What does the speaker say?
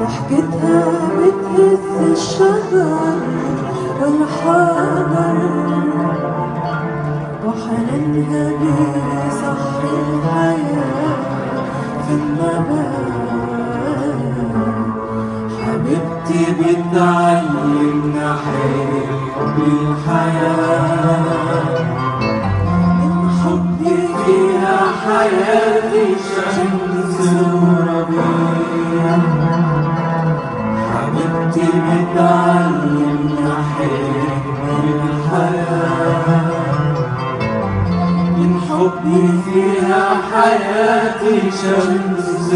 ضحكتها بتهز الشجر والحجر وحنانها الحياة في حبيبتي بتعلمنا حب الحياة. حبي فيها حياتي شمس